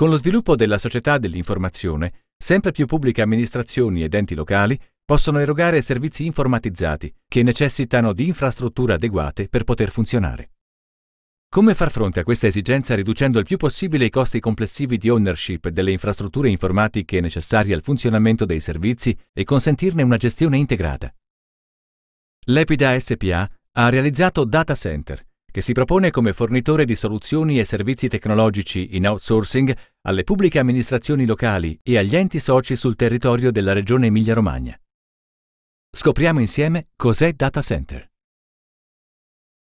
Con lo sviluppo della società dell'informazione, sempre più pubbliche amministrazioni ed enti locali possono erogare servizi informatizzati che necessitano di infrastrutture adeguate per poter funzionare. Come far fronte a questa esigenza riducendo il più possibile i costi complessivi di ownership delle infrastrutture informatiche necessarie al funzionamento dei servizi e consentirne una gestione integrata? L'Epida SPA ha realizzato Data Center, che si propone come fornitore di soluzioni e servizi tecnologici in outsourcing alle pubbliche amministrazioni locali e agli enti soci sul territorio della regione Emilia-Romagna. Scopriamo insieme cos'è Data Center.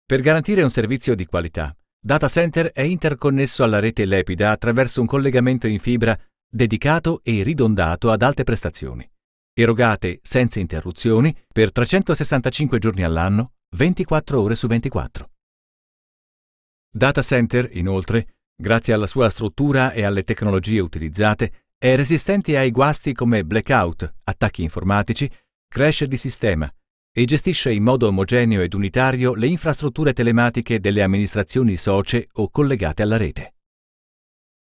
Per garantire un servizio di qualità, Data Center è interconnesso alla rete Lepida attraverso un collegamento in fibra dedicato e ridondato ad alte prestazioni, erogate senza interruzioni per 365 giorni all'anno, 24 ore su 24. Data Center, inoltre, grazie alla sua struttura e alle tecnologie utilizzate, è resistente ai guasti come blackout, attacchi informatici, crash di sistema, e gestisce in modo omogeneo ed unitario le infrastrutture telematiche delle amministrazioni socie o collegate alla rete.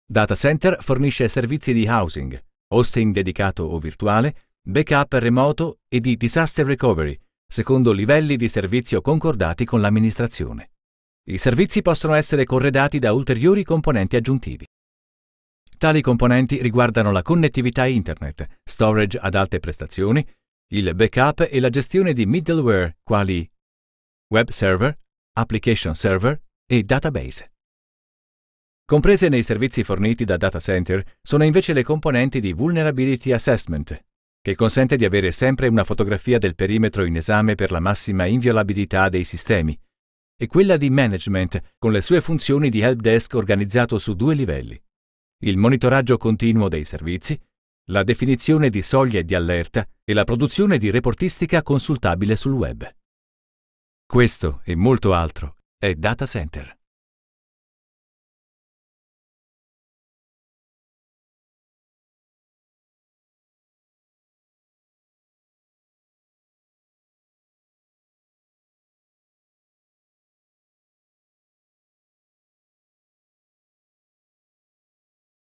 Data Center fornisce servizi di housing, hosting dedicato o virtuale, backup remoto e di disaster recovery, secondo livelli di servizio concordati con l'amministrazione. I servizi possono essere corredati da ulteriori componenti aggiuntivi. Tali componenti riguardano la connettività internet, storage ad alte prestazioni, il backup e la gestione di middleware quali web server, application server e database. Comprese nei servizi forniti da data center sono invece le componenti di Vulnerability Assessment, che consente di avere sempre una fotografia del perimetro in esame per la massima inviolabilità dei sistemi, e quella di Management, con le sue funzioni di helpdesk organizzato su due livelli. Il monitoraggio continuo dei servizi la definizione di soglie di allerta e la produzione di reportistica consultabile sul web. Questo e molto altro è Data Center.